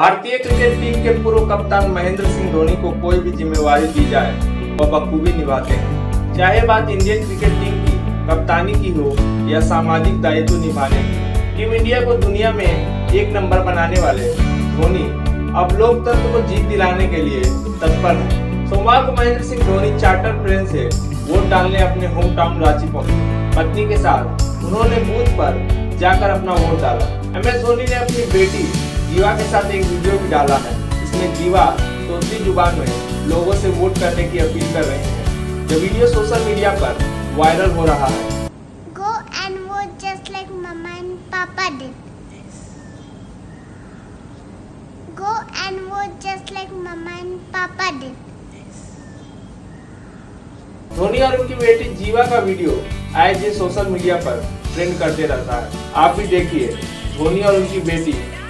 भारतीय cricket team के पूर्व कप्तान महेंद्र सिंह धोनी को कोई भी जिम्मेवारी दी जाए, वह बखूबी निभाते हैं। चाहे बात इंडियन क्रिकेट टीम की, कप्तानी की हो, या सामाजिक दायित्व निभाने की। टीम इंडिया को दुनिया में एक नंबर बनाने वाले धोनी अब लोकतंत्र को जीत दिलाने के लिए तत्पर है। सोमवार को महेंद्र सिंह धोनी चार्टर प्लेन से वोट डालने अपने होम टाउन रांची पहुँचे। पत्नी के साथ उन्होंने बूथ पर जाकर अपना वोट डाला। एम एस धोनी ने अपनी बेटी जीवा के साथ एक वीडियो भी डाला है इसमें जीवा तोतली ज़ुबान में लोगों से वोट करने की अपील कर रहे हैं। जो वीडियो सोशल मीडिया पर वायरल हो रहा है। Go and vote just like Mama and Papa did. Go and vote just like Mama and Papa did. Dhoni और उनकी बेटी जीवा का वीडियो आए दिन सोशल मीडिया पर ट्रेंड करते रहता है। आप भी देखिए धोनी और उनकी बेटी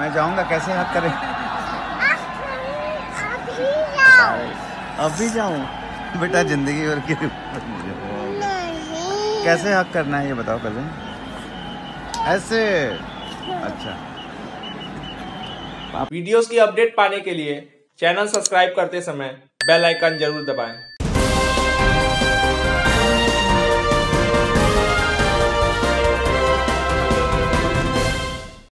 मैं जाऊँगा कैसे हाथ करें? अभी जाऊँ? बेटा ज़िंदगी भर की कैसे हक करना है ये बताओ पहले। ऐसे। अच्छा। वीडियोस की अपडेट पाने के लिए चैनल सब्सक्राइब करते समय बेल आइकन ज़रूर दबाएँ।